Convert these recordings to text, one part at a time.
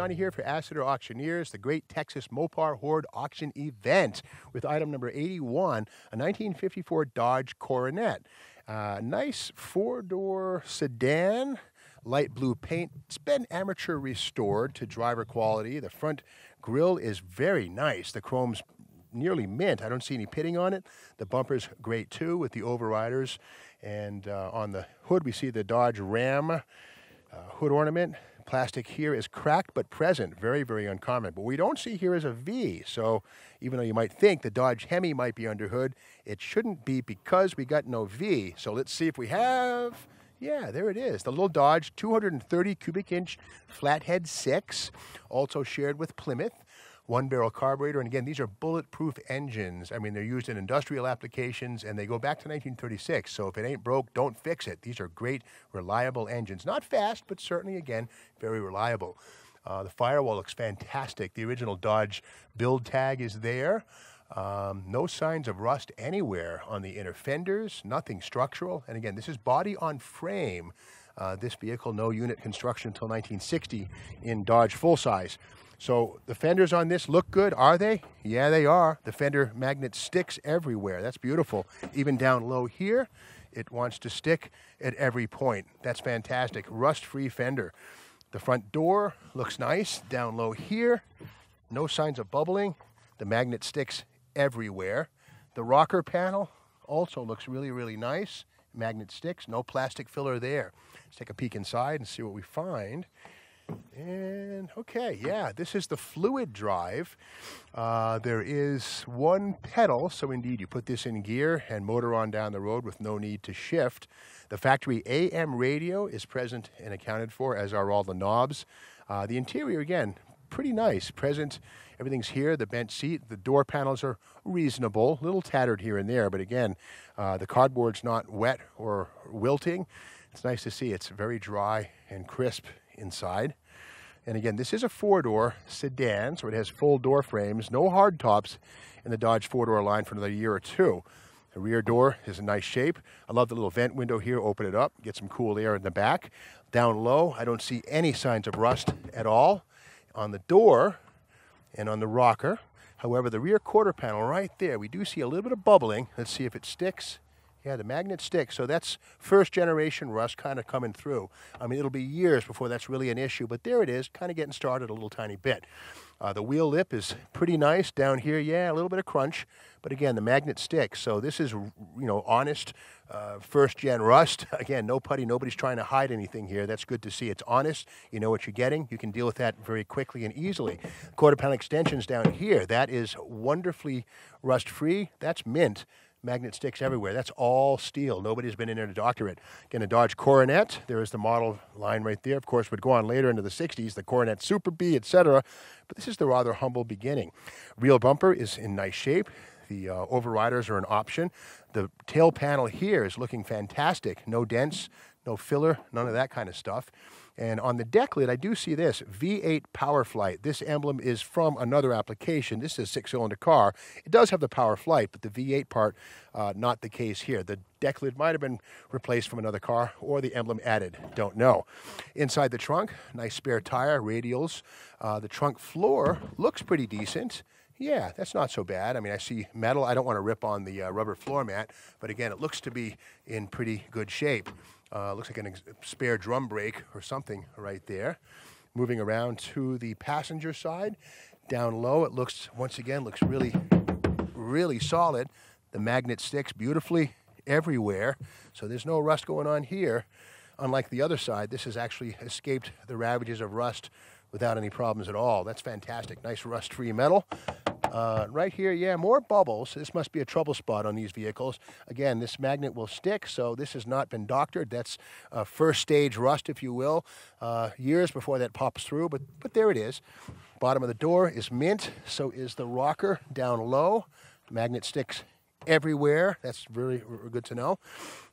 Vignani here for Assiter Auctioneers, the Great Texas Mopar Hoard Auction Event with item number 81, a 1954 Dodge Coronet. Uh, nice four-door sedan, light blue paint. It's been amateur restored to driver quality. The front grille is very nice. The chrome's nearly mint. I don't see any pitting on it. The bumper's great too with the overriders. And uh, on the hood, we see the Dodge Ram Uh, hood ornament. Plastic here is cracked but present, very, very uncommon. But we don't see here is a V. So even though you might think the Dodge Hemi might be under hood, it shouldn't be because we got no V. So let's see if we have. Yeah, there it is. The little Dodge 230 cubic inch flathead 6, also shared with Plymouth one barrel carburetor. And again, these are bulletproof engines. I mean, they're used in industrial applications and they go back to 1936. So if it ain't broke, don't fix it. These are great, reliable engines. Not fast, but certainly, again, very reliable. Uh, the firewall looks fantastic. The original Dodge build tag is there. Um, no signs of rust anywhere on the inner fenders, nothing structural. And again, this is body on frame. Uh, this vehicle, no unit construction until 1960 in Dodge full size. So the fenders on this look good, are they? Yeah, they are. The fender magnet sticks everywhere. That's beautiful. Even down low here, it wants to stick at every point. That's fantastic. Rust-free fender. The front door looks nice. Down low here, no signs of bubbling. The magnet sticks everywhere. The rocker panel also looks really, really nice. Magnet sticks, no plastic filler there. Let's take a peek inside and see what we find. And okay, yeah, this is the fluid drive. Uh, there is one pedal, so indeed you put this in gear and motor on down the road with no need to shift. The factory AM radio is present and accounted for, as are all the knobs. Uh, the interior, again, pretty nice. Present, everything's here. The bench seat, the door panels are reasonable, a little tattered here and there, but again, uh, the cardboard's not wet or wilting. It's nice to see it's very dry and crisp inside. And again, this is a four-door sedan, so it has full door frames, no hard tops in the Dodge four-door line for another year or two. The rear door is in nice shape. I love the little vent window here. Open it up, get some cool air in the back. Down low, I don't see any signs of rust at all. On the door and on the rocker, however, the rear quarter panel right there, we do see a little bit of bubbling. Let's see if it sticks. Yeah, the magnet sticks. So that's first generation rust kind of coming through. I mean, it'll be years before that's really an issue, but there it is, kind of getting started a little tiny bit. Uh, the wheel lip is pretty nice down here. Yeah, a little bit of crunch, but again, the magnet sticks. So this is, you know, honest uh, first gen rust. Again, no putty. Nobody's trying to hide anything here. That's good to see. It's honest. You know what you're getting. You can deal with that very quickly and easily. Quarter panel extensions down here. That is wonderfully rust free. That's mint magnet sticks everywhere. That's all steel. Nobody's been in there to doctor it. Again, a Dodge Coronet. There is the model line right there. Of course, would go on later into the 60s, the Coronet Super Bee, etc. But this is the rather humble beginning. Real bumper is in nice shape. The uh, overriders are an option. The tail panel here is looking fantastic. No dents, no filler, none of that kind of stuff. And on the deck lid, I do see this V8 PowerFlite. This emblem is from another application. This is a six cylinder car. It does have the PowerFlite, but the V8 part, uh, not the case here. The deck lid might have been replaced from another car or the emblem added. Don't know. Inside the trunk, nice spare tire, radials. Uh, the trunk floor looks pretty decent. Yeah, that's not so bad. I mean, I see metal. I don't want to rip on the uh, rubber floor mat, but again, it looks to be in pretty good shape. Uh, looks like a spare drum brake or something right there. Moving around to the passenger side, down low, it looks, once again, looks really, really solid. The magnet sticks beautifully everywhere, so there's no rust going on here. Unlike the other side, this has actually escaped the ravages of rust without any problems at all. That's fantastic. Nice rust-free metal. Uh, right here, yeah, more bubbles. This must be a trouble spot on these vehicles. Again, this magnet will stick, so this has not been doctored. That's uh, first stage rust, if you will. Uh, years before that pops through, but, but there it is. Bottom of the door is mint, so is the rocker down low. Magnet sticks everywhere. That's really good to know.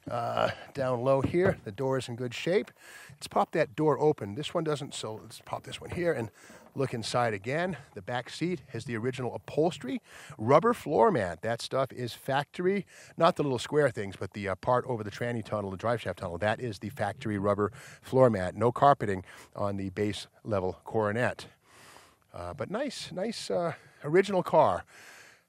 Uh, down low here, the door is in good shape. Let's pop that door open. This one doesn't, so let's pop this one here and look inside again. The back seat has the original upholstery. Rubber floor mat. That stuff is factory, not the little square things, but the uh, part over the tranny tunnel, the drive shaft tunnel. That is the factory rubber floor mat. No carpeting on the base level coronet. Uh, but nice, nice uh, original car.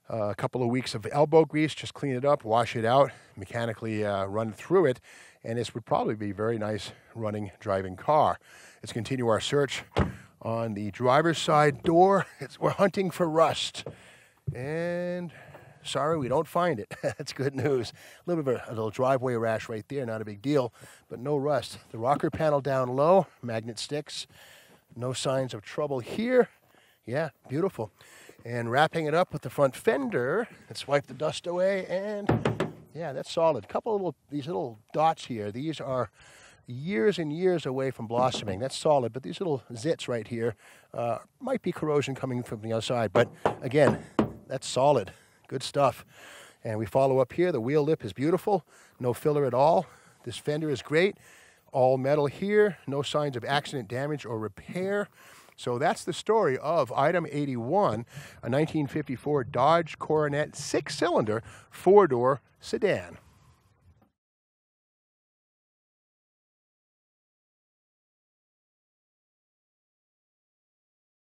A couple of weeks of elbow grease, just clean it up, wash it out, mechanically uh, run through it, and this would probably be a very nice running, driving car. Let's continue our search on the driver's side door. It's, we're hunting for rust. And sorry, we don't find it. That's good news. A little bit of a, a, little driveway rash right there, not a big deal, but no rust. The rocker panel down low, magnet sticks. No signs of trouble here. Yeah, beautiful. And wrapping it up with the front fender, let's wipe the dust away and yeah, that's solid. A couple of little, these little dots here, these are years and years away from blossoming. That's solid, but these little zits right here uh, might be corrosion coming from the outside. But again, that's solid. Good stuff. And we follow up here. The wheel lip is beautiful. No filler at all. This fender is great. All metal here. No signs of accident, damage, or repair. So that's the story of item 81, a 1954 Dodge Coronet six cylinder four door sedan.